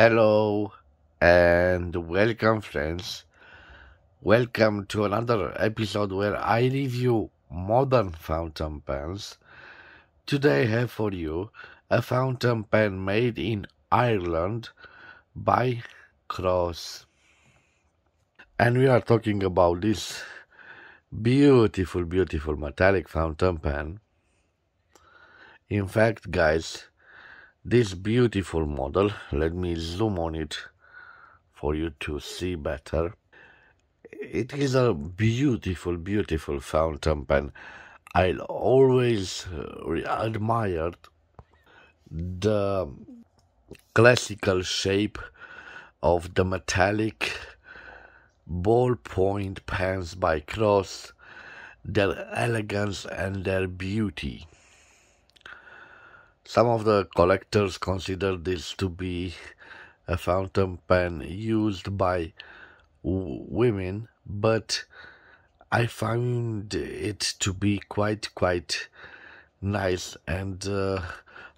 Hello and welcome, friends. Welcome to another episode where I review modern fountain pens. Today I have for you a fountain pen made in Ireland by Cross. And we are talking about this beautiful, beautiful metallic fountain pen. In fact, guys, this beautiful model, let me zoom on it for you to see better. It is a beautiful, beautiful fountain pen. I always uh, admired the classical shape of the metallic ballpoint pens by Cross, their elegance and their beauty. Some of the collectors consider this to be a fountain pen used by women, but I found it to be quite, quite nice, and uh,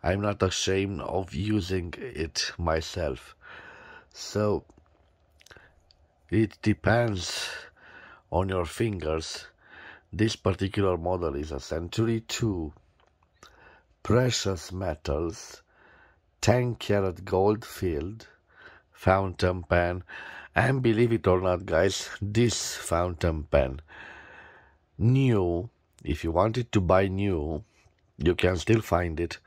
I'm not ashamed of using it myself. So it depends on your fingers. This particular model is a Century 2 precious metals, 10 karat gold filled fountain pen. And believe it or not, guys, this fountain pen, new, if you wanted to buy new, you can still find it,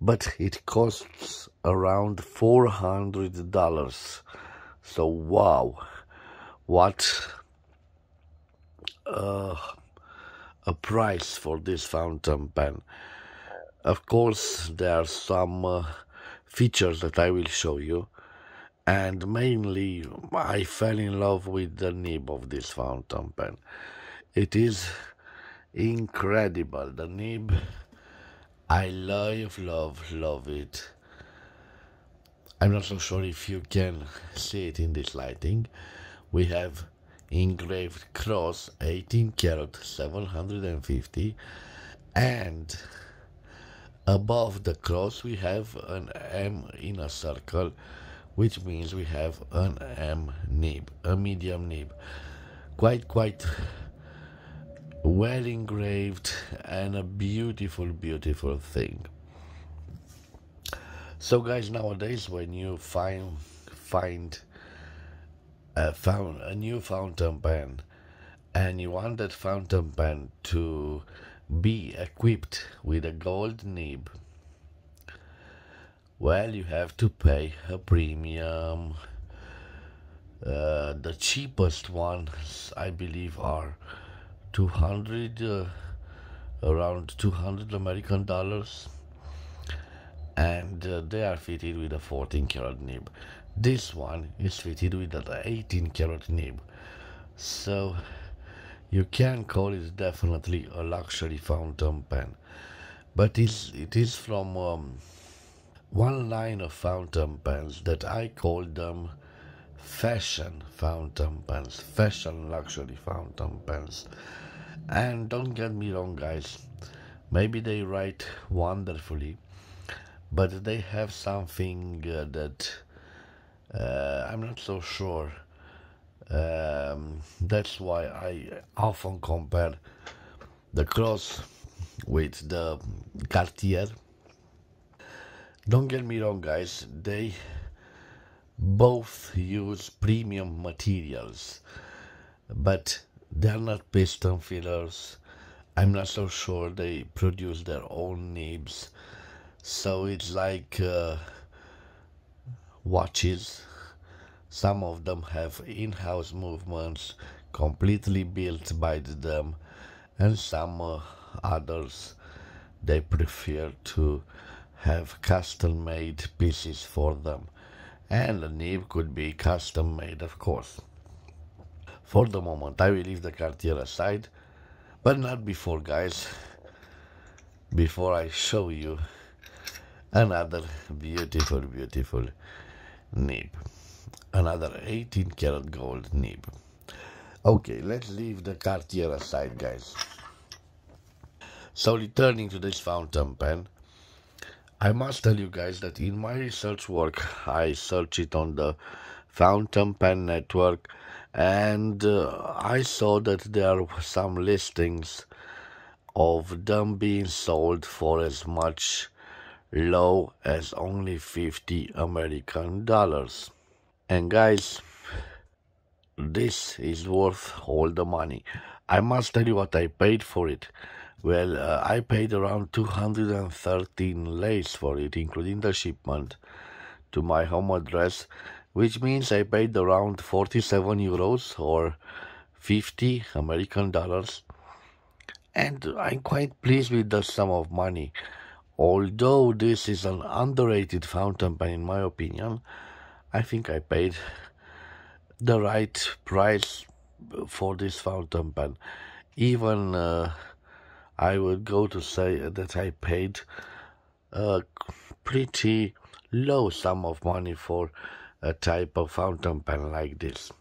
but it costs around $400. So, wow, what uh, a price for this fountain pen. Of course, there are some uh, features that I will show you, and mainly I fell in love with the nib of this fountain pen. It is incredible. The nib, I love, love, love it. I'm not so sure if you can see it in this lighting. We have engraved cross 18 karat 750 and above the cross we have an M in a circle which means we have an M nib, a medium nib. Quite, quite well engraved and a beautiful, beautiful thing. So, guys, nowadays when you find find a found a new fountain pen and you want that fountain pen to be equipped with a gold nib, well, you have to pay a premium. Uh, the cheapest ones, I believe, are 200, uh, around 200 American dollars, and uh, they are fitted with a 14 karat nib. This one is fitted with an 18 karat nib. So, you can call it definitely a luxury fountain pen, but it's, it is from um, one line of fountain pens that I call them fashion fountain pens, fashion luxury fountain pens. And don't get me wrong, guys, maybe they write wonderfully, but they have something uh, that uh, I'm not so sure um, that's why I often compare the cross with the Cartier. Don't get me wrong, guys, they both use premium materials, but they're not piston fillers. I'm not so sure they produce their own nibs, so it's like uh, watches some of them have in-house movements completely built by them and some uh, others they prefer to have custom made pieces for them. And the nib could be custom made of course. For the moment i will leave the cartier aside but not before guys. Before i show you another beautiful beautiful nib another 18 karat gold nib. Okay, let's leave the Cartier aside, guys. So returning to this fountain pen, I must tell you guys that in my research work, I searched it on the Fountain Pen Network and uh, I saw that there were some listings of them being sold for as much low as only 50 American dollars. And guys, this is worth all the money. I must tell you what I paid for it. Well, uh, I paid around 213 lays for it, including the shipment to my home address, which means I paid around 47 euros or 50 American dollars. And I'm quite pleased with the sum of money. Although this is an underrated fountain pen, in my opinion, I think I paid the right price for this fountain pen. Even uh, I would go to say that I paid a pretty low sum of money for a type of fountain pen like this.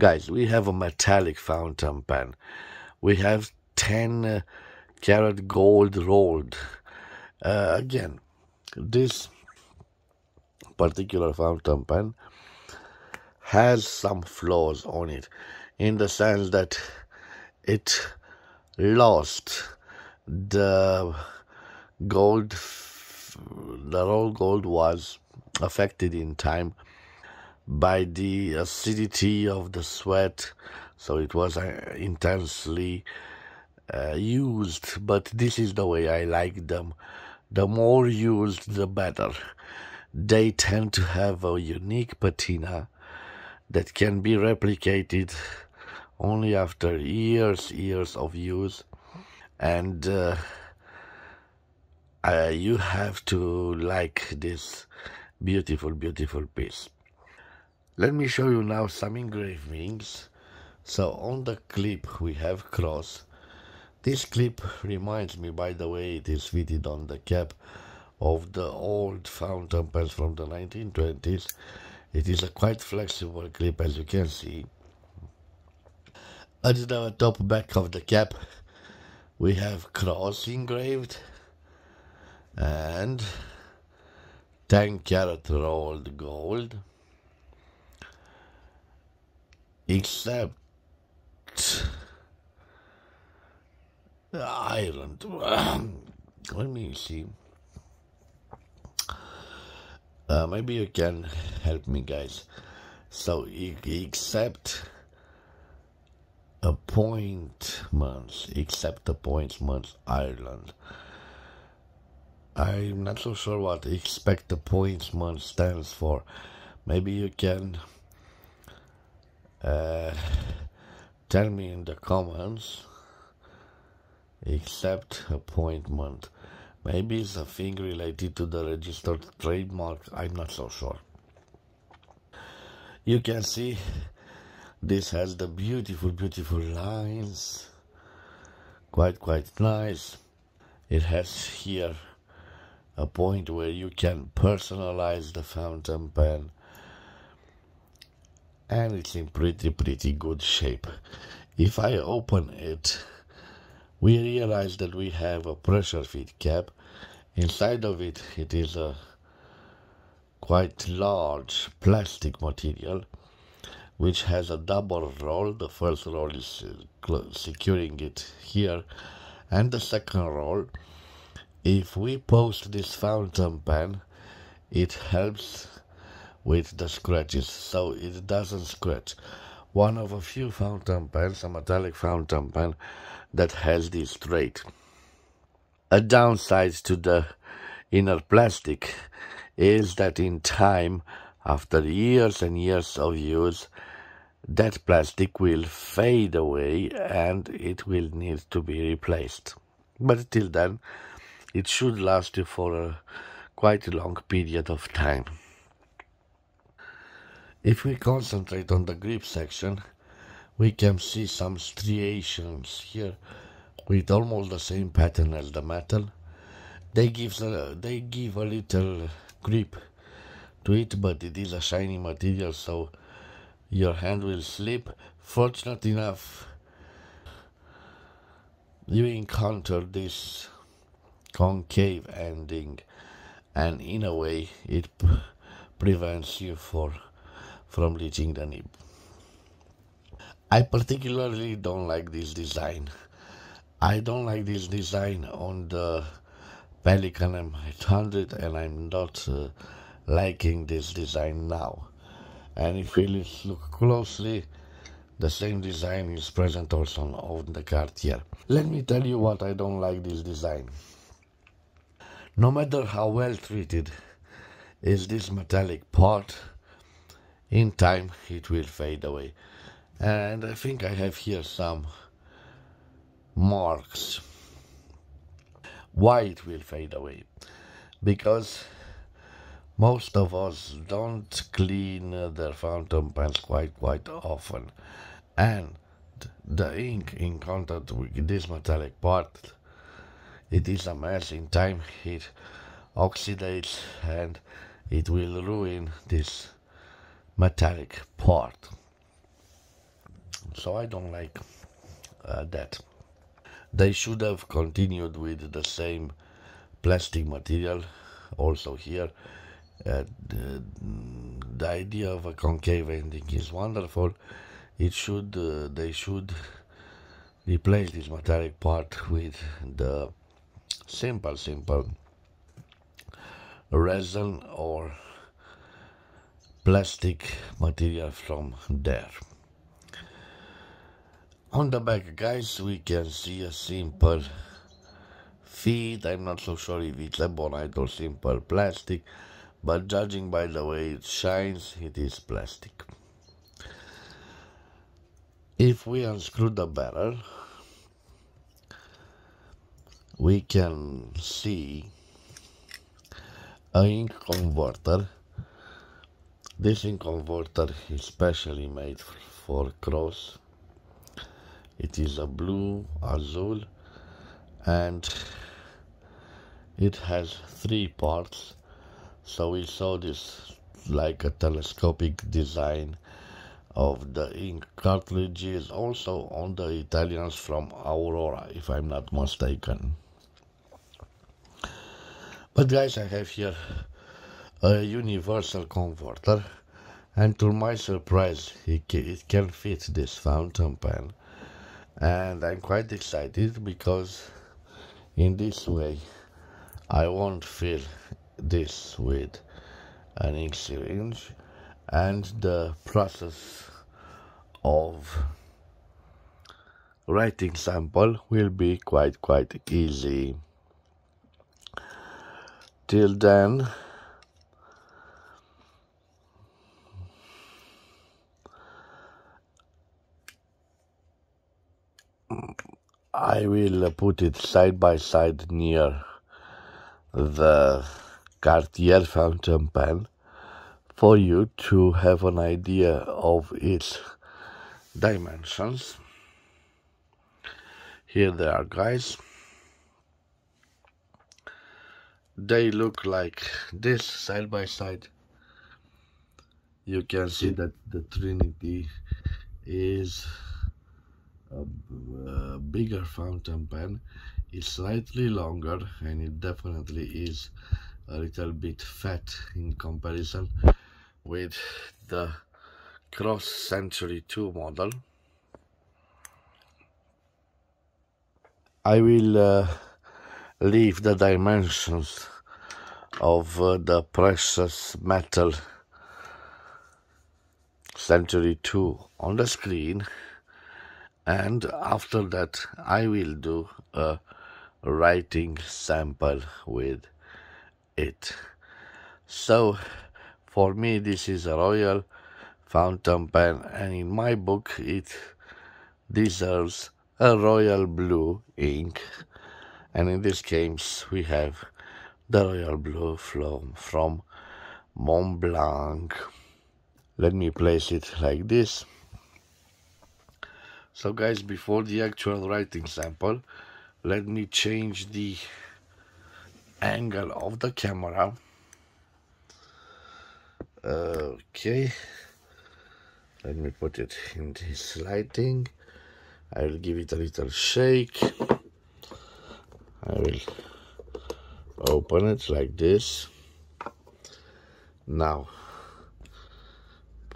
Guys, we have a metallic fountain pen. We have 10 uh, karat gold rolled. Uh, again, this particular fountain pen has some flaws on it in the sense that it lost the gold the raw gold was affected in time by the acidity of the sweat. So it was uh, intensely uh, used but this is the way i like them. The more used the better they tend to have a unique patina that can be replicated only after years years of use. And uh, uh, you have to like this beautiful beautiful piece. Let me show you now some engravings. So on the clip we have cross this clip reminds me by the way it is fitted on the cap of the old fountain pens from the 1920s it is a quite flexible clip as you can see. At the top back of the cap we have cross engraved and 10 karat rolled gold except the iron. Let me see uh, maybe you can help me guys so except appointments, except appointments, Ireland. I'm not so sure what expect appointment stands for. Maybe you can uh, tell me in the comments. Except appointment. Maybe it's a thing related to the registered trademark. I'm not so sure. You can see this has the beautiful, beautiful lines. Quite, quite nice. It has here a point where you can personalize the fountain pen. And it's in pretty, pretty good shape. If I open it, we realize that we have a pressure feed cap. Inside of it, it is a quite large plastic material which has a double roll. The first roll is uh, securing it here, and the second roll. If we post this fountain pen, it helps with the scratches, so it doesn't scratch. One of a few fountain pens, a metallic fountain pen, that has this trait. A downside to the inner plastic is that in time, after years and years of use, that plastic will fade away and it will need to be replaced. But till then, it should last you for a quite a long period of time. If we concentrate on the grip section, we can see some striations here with almost the same pattern as the metal. They give they give a little grip to it, but it is a shiny material, so your hand will slip. Fortunate enough, you encounter this concave ending and in a way it prevents you for from reaching the nib. I particularly don't like this design. I don't like this design on the Pelikan M800 and I'm not uh, liking this design now. And if you look closely, the same design is present also on the Cartier. Let me tell you what I don't like this design. No matter how well treated is this metallic part, in time it will fade away. And I think I have here some marks. Why it will fade away? Because most of us don't clean their fountain pens quite quite often and the ink in contact with this metallic part it is a mess in time it oxidates and it will ruin this metallic part so I don't like uh, that. They should have continued with the same plastic material also here. Uh, the, the idea of a concave ending is wonderful. It should uh, they should replace this metallic part with the simple simple resin or plastic material from there on the back guys. We can see a simple feed i'm not so sure if it's a ebonite or simple plastic but judging by the way it shines it is plastic. If we unscrew the barrel we can see a ink converter. This ink converter is specially made for cross it is a blue azul and it has three parts so we saw this like a telescopic design of the ink cartridges also on the Italians from Aurora if I'm not mistaken. But guys I have here a universal converter and to my surprise it, it can fit this fountain pen and I'm quite excited because in this way I won't fill this with an ink syringe and the process of writing sample will be quite quite easy. Till then I will put it side by side near the Cartier fountain pen for you to have an idea of its dimensions. Here they are, guys. They look like this side by side. You can see that the Trinity is a, a bigger fountain pen. It's slightly longer and it definitely is a little bit fat in comparison with the Cross Century 2 model. I will uh, leave the dimensions of uh, the precious metal Century 2 on the screen and after that I will do a writing sample with it. So for me, this is a royal fountain pen, and in my book, it deserves a royal blue ink. And in this case, we have the royal blue from, from Montblanc. Let me place it like this. So guys, before the actual writing sample, let me change the angle of the camera. Okay. Let me put it in this lighting. I will give it a little shake. I will open it like this. Now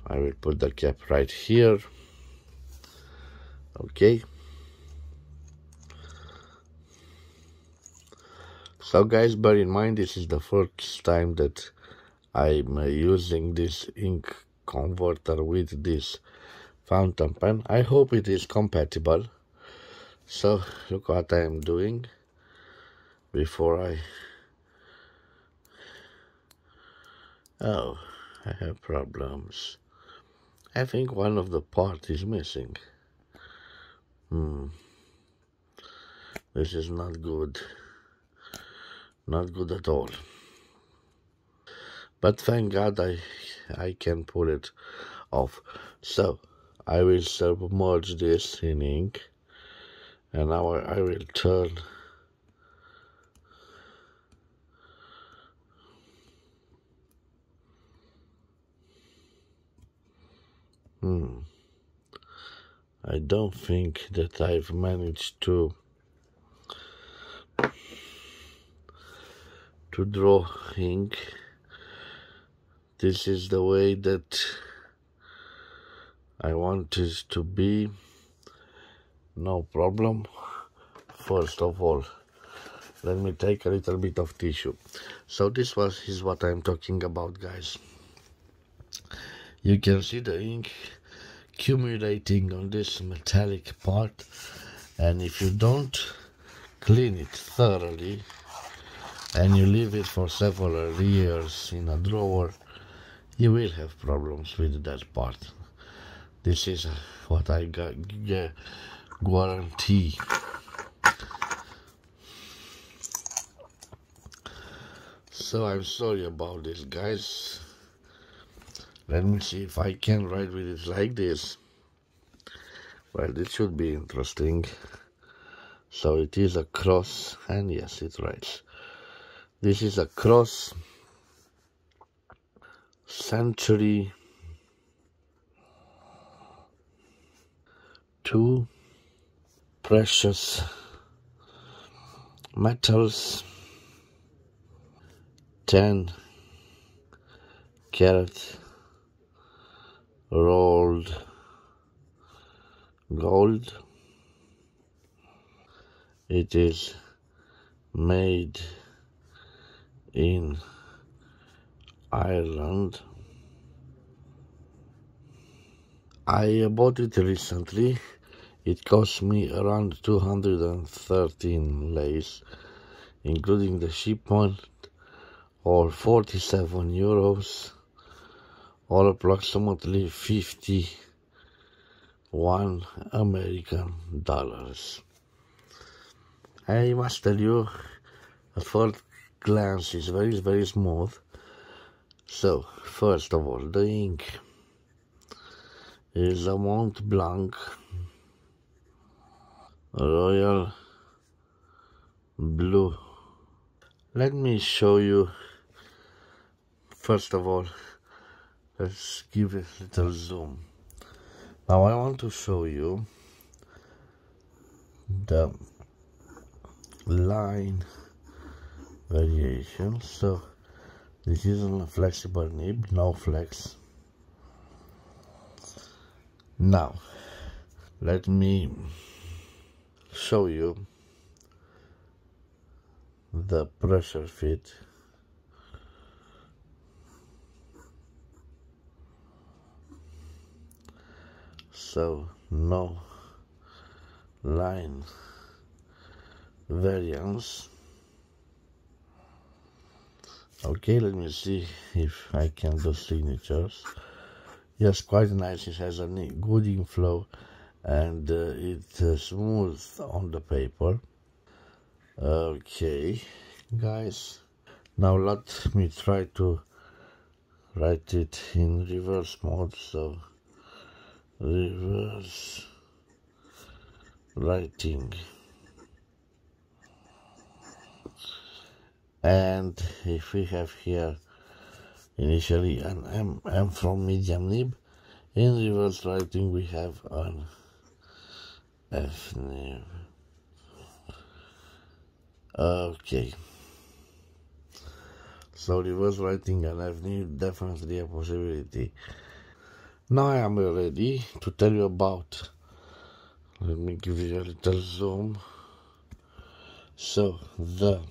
I will put the cap right here okay so guys bear in mind this is the first time that I'm uh, using this ink converter with this fountain pen. I hope it is compatible. So look what I am doing before I oh I have problems. I think one of the part is missing hmm this is not good. Not good at all. But thank God I I can pull it off. So I will submerge this in ink and now I will turn hmm I don't think that I've managed to to draw ink. This is the way that I want it to be. No problem. First of all let me take a little bit of tissue. So this was is what i'm talking about guys. You can see the ink accumulating on this metallic part and if you don't clean it thoroughly and you leave it for several years in a drawer you will have problems with that part this is what I got, guarantee. So I'm sorry about this, guys. Let me see if I can write with it like this. Well, this should be interesting. So it is a cross, and yes, it writes. This is a cross century two precious metals 10 carat rolled gold. It is made in Ireland. I bought it recently. It cost me around 213 lays, including the shipment, or 47 euros, or approximately 51 American dollars. I must tell you, at first glance, is very, very smooth. So, first of all, the ink is a Mont Blanc royal blue let me show you first of all let's give it a little zoom. Now I want to show you the line variation. So this is a flexible nib no flex. Now let me show you the pressure fit so no line variance. Okay let me see if I can do signatures. Yes quite nice. It has a good inflow and uh, it's uh, smooth on the paper. Okay guys. Now let me try to write it in reverse mode so reverse writing and if we have here initially an M, M from medium nib in reverse writing we have an F. Eh. Okay. So reverse writing a F nib definitely a possibility. Now I am ready to tell you about. Let me give you a little zoom. So the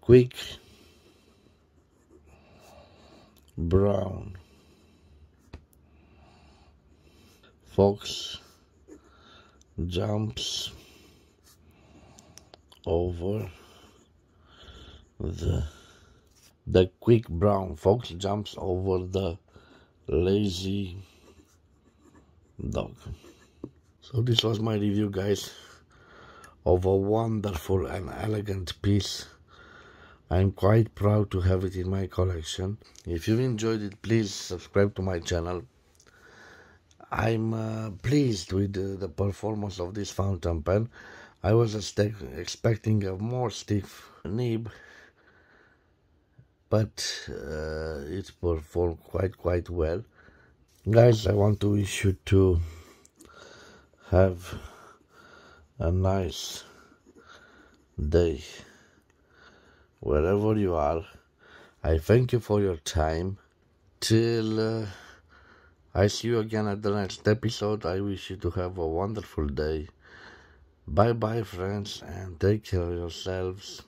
quick brown fox jumps over the the quick brown fox jumps over the lazy dog. So this was my review guys of a wonderful and elegant piece. I'm quite proud to have it in my collection. If you enjoyed it please subscribe to my channel. I'm uh, pleased with uh, the performance of this fountain pen. I was expecting a more stiff nib but uh, it performed quite quite well. Guys i want to wish you to have a nice day wherever you are. I thank you for your time. Till uh, i see you again at the next episode. I wish you to have a wonderful day. Bye bye friends and take care of yourselves